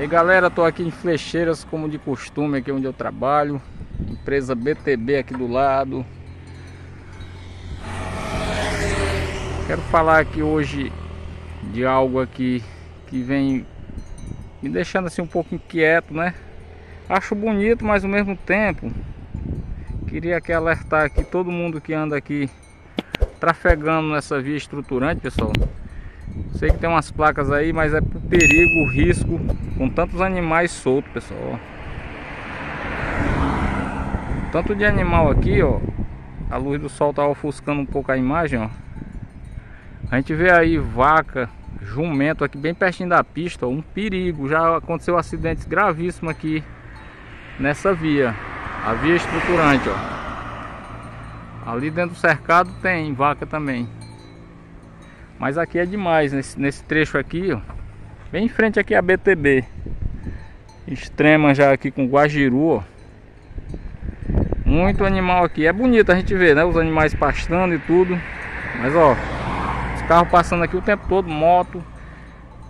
Aí galera, tô aqui em Flecheiras como de costume aqui onde eu trabalho Empresa BTB aqui do lado Quero falar aqui hoje de algo aqui que vem me deixando assim um pouco inquieto, né? Acho bonito, mas ao mesmo tempo queria aqui alertar aqui todo mundo que anda aqui trafegando nessa via estruturante, pessoal. Sei que tem umas placas aí, mas é perigo, risco, com tantos animais soltos, pessoal. Tanto de animal aqui, ó. A luz do sol tá ofuscando um pouco a imagem, ó. A gente vê aí vaca, jumento aqui bem pertinho da pista, ó, um perigo. Já aconteceu acidentes gravíssimos aqui nessa via. A via estruturante, ó. Ali dentro do cercado tem vaca também. Mas aqui é demais, nesse, nesse trecho aqui, ó. Bem em frente aqui a BTB. Extrema já aqui com Guajiru, ó. Muito animal aqui. É bonito a gente ver, né? Os animais pastando e tudo. Mas, ó. Os carros passando aqui o tempo todo, moto.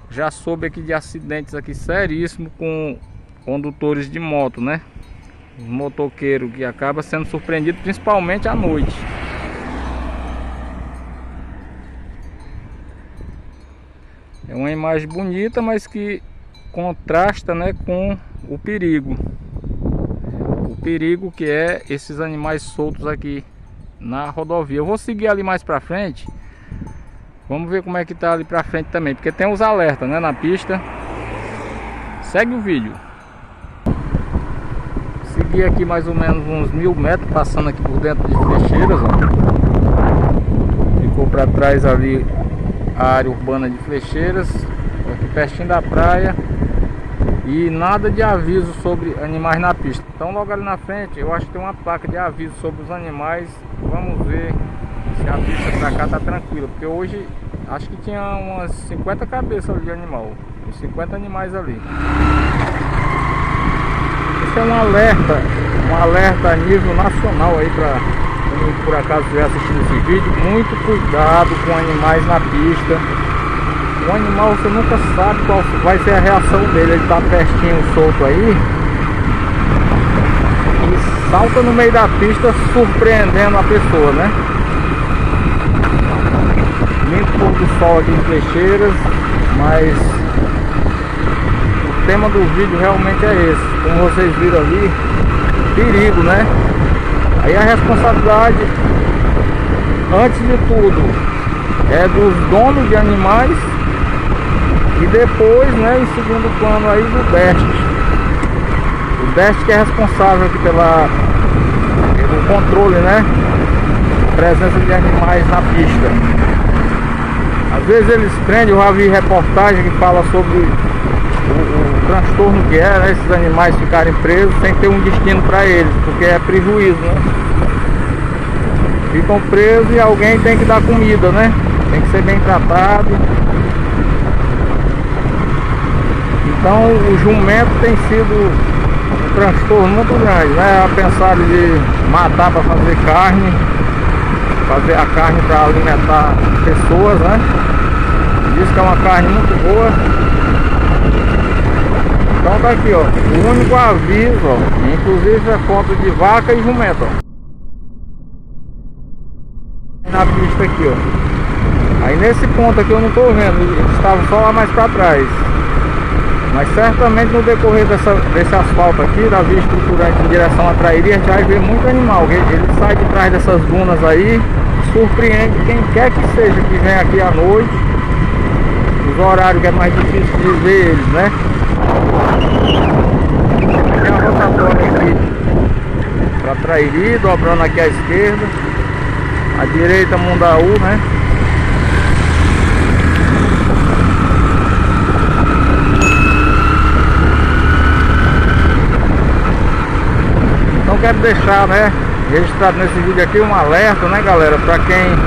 Já soube aqui de acidentes aqui seríssimos com condutores de moto, né? Os que acaba sendo surpreendido principalmente à noite. É uma imagem bonita, mas que contrasta né, com o perigo. O perigo que é esses animais soltos aqui na rodovia. Eu vou seguir ali mais pra frente. Vamos ver como é que tá ali pra frente também. Porque tem os alertas né, na pista. Segue o vídeo. Segui aqui mais ou menos uns mil metros, passando aqui por dentro de flecheiras. Ó. Ficou para trás ali a área urbana de Flecheiras, aqui pertinho da praia. E nada de aviso sobre animais na pista. Então logo ali na frente eu acho que tem uma placa de aviso sobre os animais. Vamos ver se a pista pra cá tá tranquila. Porque hoje acho que tinha umas 50 cabeças ali de animal. Uns 50 animais ali. Esse é um alerta, um alerta a nível nacional aí para por acaso estiver assistindo esse vídeo, muito cuidado com animais na pista. O animal você nunca sabe qual vai ser a reação dele. Ele está pertinho solto aí. E salta no meio da pista surpreendendo a pessoa, né? Lindo pôr do sol aqui em Flecheiras, mas o tema do vídeo realmente é esse. Como vocês viram ali, perigo, né? Aí a responsabilidade, antes de tudo, é dos donos de animais e depois, né, em segundo plano aí do DEST. O DEST que é responsável aqui pela, pelo controle, né, presença de animais na pista. Às vezes eles prendem, eu já vi reportagem que fala sobre o, o transtorno que é, esses animais ficarem presos sem ter um destino para eles, porque é prejuízo, né? Ficam presos e alguém tem que dar comida, né? Tem que ser bem tratado. Então o jumento tem sido um transtorno muito grande, né? A pensar de matar para fazer carne, fazer a carne para alimentar pessoas, né? Diz que é uma carne muito boa. Então tá aqui, ó. O único aviso, ó. Inclusive é foto de vaca e jumento, ó. Na pista aqui, ó. Aí nesse ponto aqui eu não tô vendo. Eles estavam só lá mais pra trás. Mas certamente no decorrer dessa, desse asfalto aqui, da via estruturante em direção à Traíra, a gente vai ver muito animal. Ele sai de trás dessas dunas aí, surpreende quem quer que seja que vem aqui à noite. Os horários que é mais difícil de ver eles, né? Tem uma rotatória aqui para Trairi, dobrando aqui à esquerda. À direita Mundaú, né? Então quero deixar, né? Registrado nesse vídeo aqui um alerta, né galera? Para quem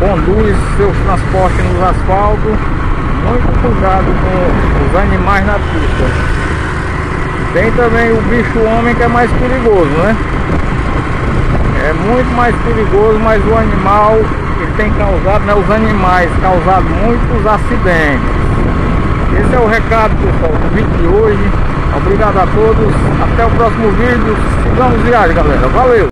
conduz seus transportes nos asfaltos muito cuidado com os animais na pista. Tem também o bicho homem que é mais perigoso, né? É muito mais perigoso, mas o animal ele tem causado, né? Os animais causado muitos acidentes. Esse é o recado, pessoal, do vídeo de hoje. Obrigado a todos. Até o próximo vídeo. Sigamos viagem, galera. Valeu!